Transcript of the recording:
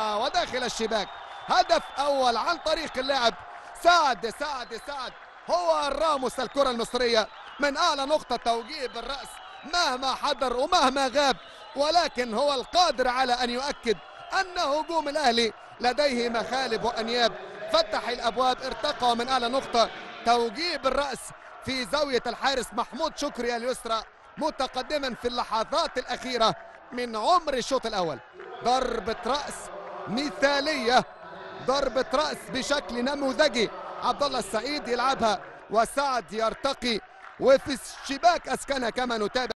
وداخل الشباك. هدف أول عن طريق اللاعب سعد سعد سعد. هو الراموس الكرة المصرية. من أعلى نقطة توجيه بالرأس مهما حضر ومهما غاب ولكن هو القادر على أن يؤكد أن هجوم الأهلي لديه مخالب وأنياب. فتح الأبواب ارتقى من أعلى نقطة. توجيه بالرأس في زاوية الحارس محمود شكري اليسرى متقدما في اللحظات الأخيرة من عمر الشوط الأول. ضربة رأس مثالية. ضربة رأس بشكل نموذجي. عبد الله السعيد يلعبها وسعد يرتقي. وفي الشباك اسكنها كما نتابع.